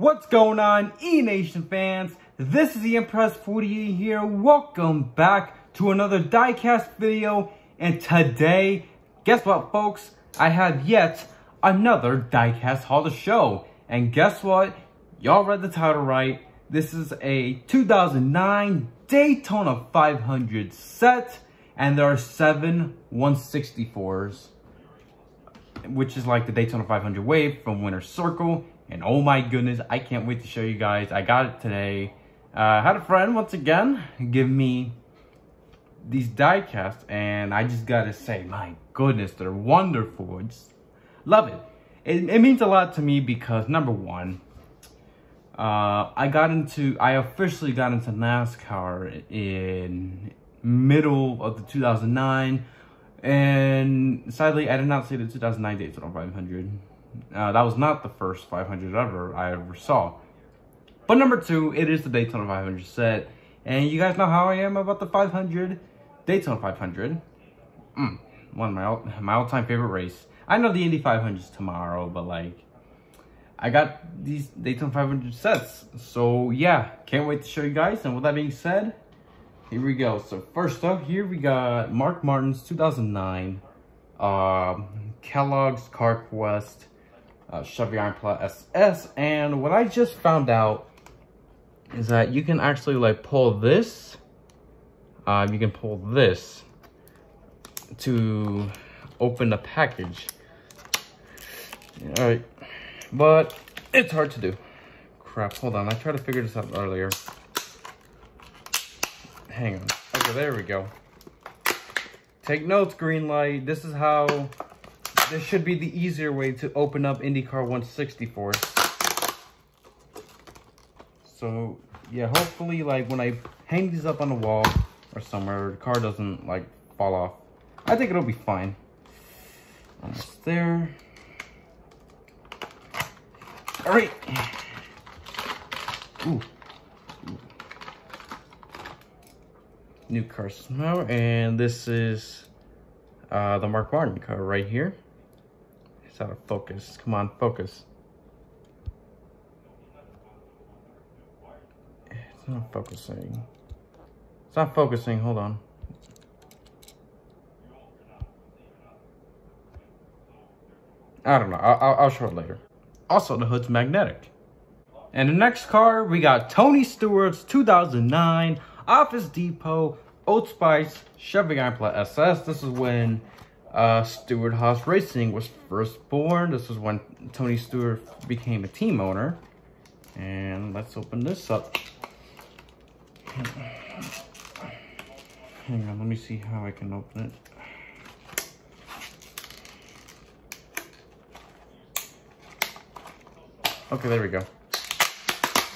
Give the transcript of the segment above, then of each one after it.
What's going on, IanNation fans? This is the Impress 48 here. Welcome back to another diecast video. And today, guess what, folks? I have yet another diecast haul to show. And guess what? Y'all read the title right. This is a 2009 Daytona 500 set. And there are seven 164s which is like the Daytona 500 Wave from Winner's Circle. And oh my goodness, I can't wait to show you guys. I got it today. Uh, I had a friend, once again, give me these diecasts. And I just gotta say, my goodness, they're wonderful. Just love it. it. It means a lot to me because, number one, uh, I got into, I officially got into NASCAR in middle of the 2009 and sadly, I did not see the 2009 Daytona 500. Uh, that was not the first 500 ever I ever saw. But number two, it is the Daytona 500 set. And you guys know how I am about the 500, Daytona 500. Mm, one of my, all, my all-time favorite race. I know the Indy 500 is tomorrow, but like, I got these Daytona 500 sets. So yeah, can't wait to show you guys. And with that being said, here we go. So first up here we got Mark Martin's 2009 uh, Kellogg's CarQuest uh, Chevy Impala SS. And what I just found out is that you can actually like pull this. Uh, you can pull this to open the package. All right, but it's hard to do. Crap, hold on. I tried to figure this out earlier hang on. Okay, there we go. Take notes, green light. This is how, this should be the easier way to open up IndyCar 164. So, yeah, hopefully, like, when I hang these up on the wall or somewhere, the car doesn't, like, fall off. I think it'll be fine. Almost there. All right. Ooh. new car smell and this is uh, the Mark Martin car right here. It's out of focus. Come on, focus. It's not focusing. It's not focusing. Hold on. I don't know. I'll, I'll show it later. Also, the hood's magnetic. And the next car, we got Tony Stewart's 2009 Office Depot, Old Spice, Chevy Impala SS. This is when uh, Stewart-Haas Racing was first born. This is when Tony Stewart became a team owner. And let's open this up. Hang on, let me see how I can open it. Okay, there we go.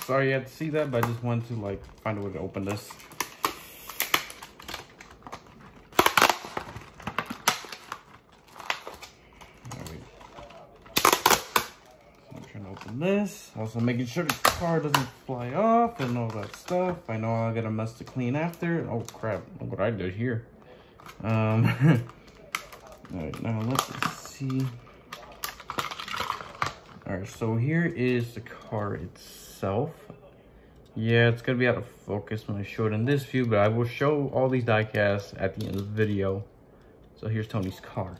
Sorry you had to see that, but I just wanted to like find a way to open this. open this. Also making sure the car doesn't fly off and all that stuff. I know I got a mess to clean after. Oh crap, look what I did here. Um, all right, now let's see. All right, so here is the car itself. Yeah, it's gonna be out of focus when I show it in this view, but I will show all these diecasts at the end of the video. So here's Tony's car.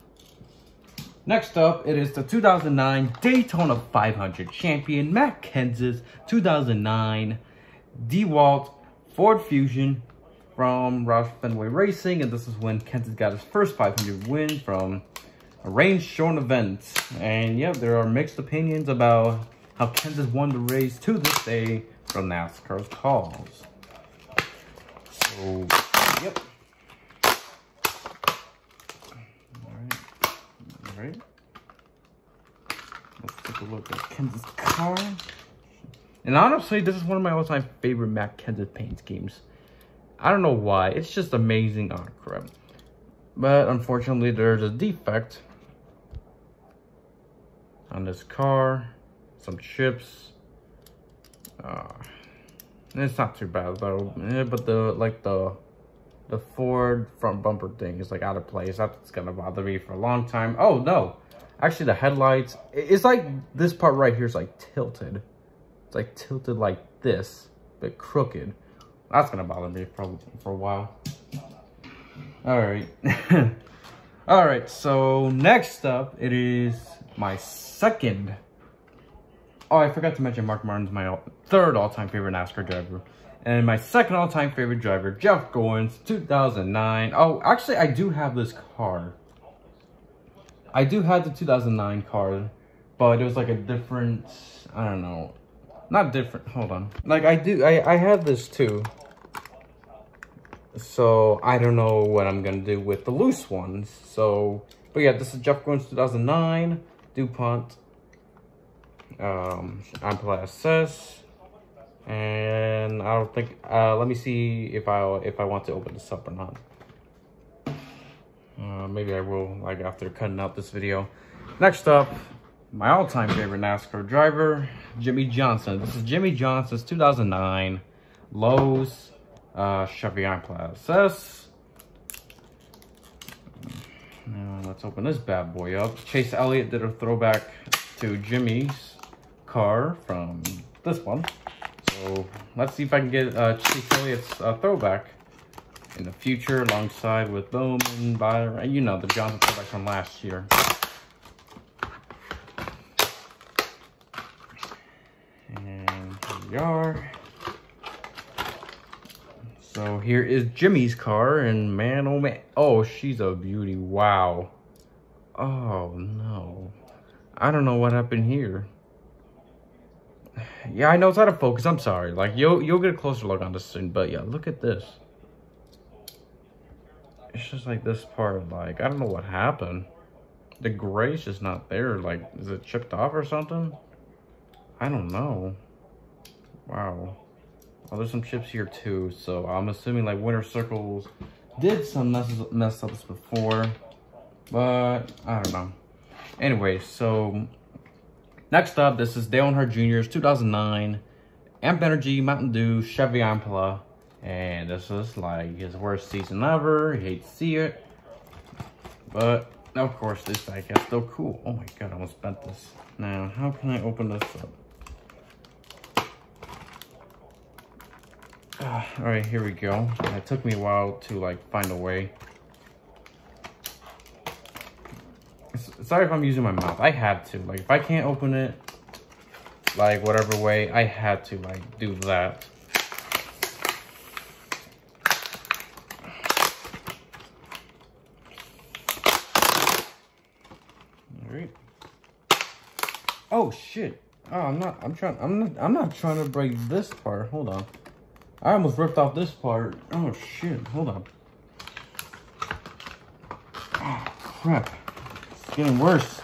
Next up, it is the 2009 Daytona 500 champion, Matt Kenseth's 2009 DeWalt Ford Fusion from Roush Fenway Racing. And this is when Kenseth got his first 500 win from a rain-shortened event. And yeah, there are mixed opinions about how Kenseth won the race to this day from NASCAR's calls. So, yep. Right? Let's take a look at Kenseth's car. And honestly, this is one of my all-time favorite Matt Kenseth paint schemes. I don't know why. It's just amazing. Oh, crap. But unfortunately, there's a defect on this car. Some chips. Uh, it's not too bad though. Yeah, but the like the the Ford front bumper thing is like out of place. That's gonna bother me for a long time. Oh no, actually the headlights, it's like this part right here is like tilted. It's like tilted like this, but crooked. That's gonna bother me for, for a while. All right. All right, so next up, it is my second. Oh, I forgot to mention Mark Martin's my third all-time favorite NASCAR driver. And my second all-time favorite driver, Jeff Gordon's, 2009. Oh, actually, I do have this car. I do have the 2009 car, but it was like a different, I don't know, not different, hold on. Like I do, I, I have this too. So I don't know what I'm gonna do with the loose ones. So, but yeah, this is Jeff Gordon's 2009, DuPont, um, Impala SS. And I don't think, uh, let me see if I, if I want to open this up or not. Uh, maybe I will, like, after cutting out this video. Next up, my all-time favorite NASCAR driver, Jimmie Johnson. This is Jimmie Johnson's 2009 Lowe's uh, Chevy Impala SS. Now, let's open this bad boy up. Chase Elliott did a throwback to Jimmie's car from this one. Let's see if I can get uh, Chase Elliott's uh, throwback in the future alongside with Bowman, Byron, you know, the Johnson throwback from last year. And here we are. So here is Jimmie's car and man, oh man. Oh, she's a beauty. Wow. Oh no. I don't know what happened here. Yeah, I know it's out of focus. I'm sorry. Like, you'll, you'll get a closer look on this soon. But, yeah, look at this. It's just like this part, like, I don't know what happened. The gray's just not there. Like, is it chipped off or something? I don't know. Wow. Well, there's some chips here, too. So, I'm assuming, like, Winner's Circles did some mess, mess ups before. But, I don't know. Anyway, so Next up, this is Dale Earnhardt Jr.'s 2009 Amp Energy Mountain Dew Chevy Impala. And this is like his worst season ever. He hates to see it. But, of course, this bike is still cool. Oh my god, I almost bent this. Now, how can I open this up? Ah, Alright, here we go. It took me a while to like find a way. Sorry if I'm using my mouth. I had to. Like, if I can't open it, like, whatever way, I had to, like, do that. Alright. Oh, shit. Oh, I'm not, I'm trying, I'm not, I'm not trying to break this part. Hold on. I almost ripped off this part. Oh, shit. Hold on. Oh, crap getting worse.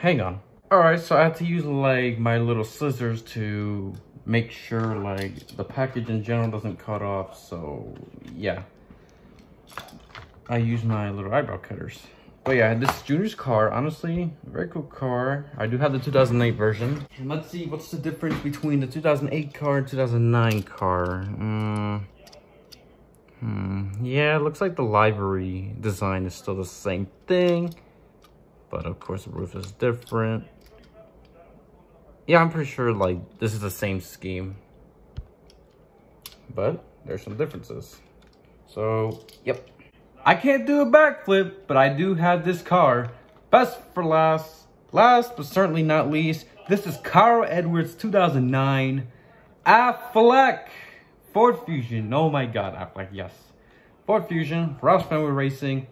Hang on. Alright, so I had to use like my little scissors to make sure like the package in general doesn't cut off. So yeah, I use my little eyebrow cutters. But yeah, this is Junior's car. Honestly, very cool car. I do have the 2008 version. And let's see what's the difference between the 2008 car and 2009 car. Mm. Hmm. Yeah, it looks like the livery design is still the same thing. But of course the roof is different. Yeah, I'm pretty sure like this is the same scheme. But there's some differences. So, yep. I can't do a backflip, but I do have this car. Best for last. Last but certainly not least, this is Carl Edwards 2009 Aflac. Ford Fusion. Oh my god, Aflac, yes. Ford Fusion, Roush Fenway Racing,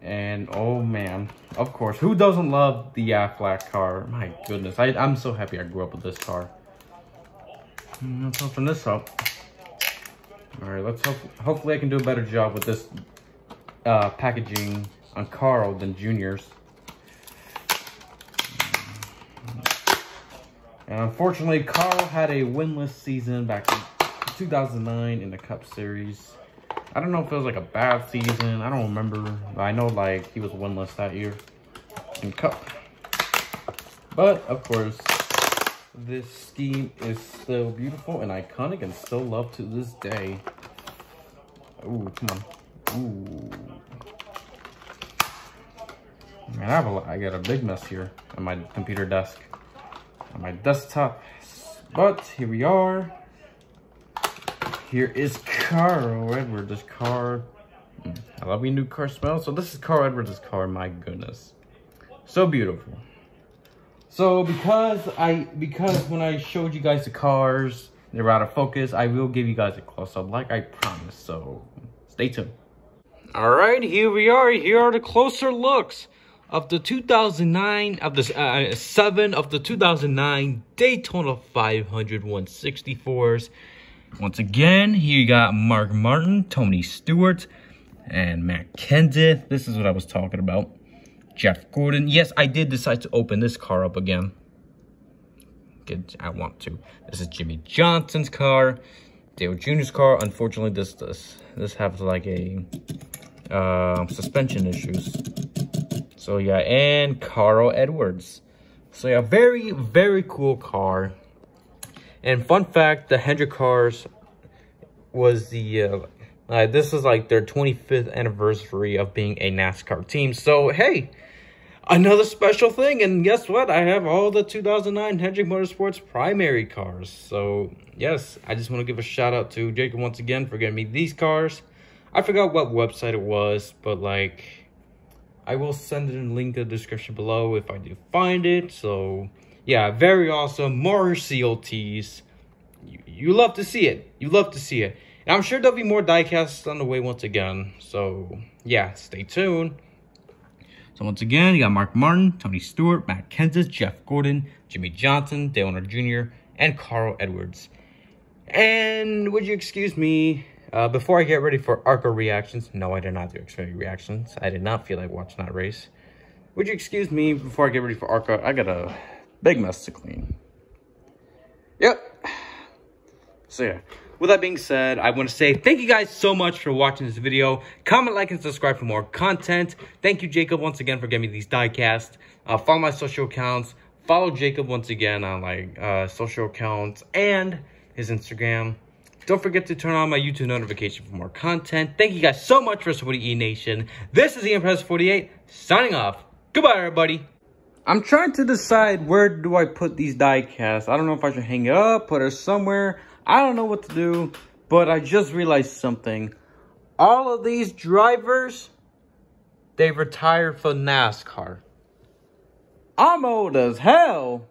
and oh man, of course, who doesn't love the Aflac car? My goodness, I, I'm so happy I grew up with this car. Hmm, let's open this up. All right, let's hope, hopefully I can do a better job with this uh, packaging on Carl than Junior's. And unfortunately, Carl had a winless season back in 2009 in the Cup Series. I don't know if it was like a bad season. I don't remember. But I know like he was winless that year in Cup. But of course, this scheme is still beautiful and iconic and still loved to this day. Ooh, come on. Ooh. Man, I have a, I got a big mess here on my computer desk. on my desktop. But here we are. Here is Carl Edwards' car. I love your new car smell. So this is Carl Edwards' car, my goodness. So beautiful. So because I because when I showed you guys the cars, they were out of focus, I will give you guys a close-up like I promised. So stay tuned. All right, here we are. Here are the closer looks of the 2009 of the uh, seven of the 2009 Daytona 500 164s. Once again, here you got Mark Martin, Tony Stewart, and Matt Kenseth. This is what I was talking about. Jeff Gordon. Yes, I did decide to open this car up again. I want to. This is Jimmie Johnson's car. Dale Jr.'s car. Unfortunately, this this this has like a uh, suspension issues. So yeah, and Carl Edwards. So yeah, very very cool car. And fun fact, the Hendrick cars was the uh, uh, this is like their 25th anniversary of being a NASCAR team. So hey, another special thing. And guess what? I have all the 2009 Hendrick Motorsports primary cars. So, yes, I just want to give a shout out to Jacob once again for getting me these cars. I forgot what website it was, but like, I will send it in link in the description below if I do find it. So, yeah, very awesome. More CLTs. You, you love to see it. You love to see it. And I'm sure there'll be more diecasts on the way once again. So, yeah, stay tuned. So once again, you got Mark Martin, Tony Stewart, Matt Kenseth, Jeff Gordon, Jimmie Johnson, Dale Earnhardt Jr., and Carl Edwards. And would you excuse me, uh, before I get ready for ARCA reactions, no, I did not do Xfinity reactions. I did not feel like watching that race. Would you excuse me before I get ready for ARCA? I got a big mess to clean. Yep. So yeah with that being said, I want to say thank you guys so much for watching this video. Comment, like, and subscribe for more content. Thank you, Jacob, once again for getting me these diecast. Uh, follow my social accounts. Follow Jacob once again on like uh, social accounts and his Instagram. Don't forget to turn on my YouTube notification for more content. Thank you guys so much for supporting E Nation. This is the Impress 48 signing off. Goodbye, everybody. I'm trying to decide where do I put these die casts. I don't know if I should hang it up, put it somewhere. I don't know what to do, but I just realized something. All of these drivers, they retired from NASCAR. I'm old as hell.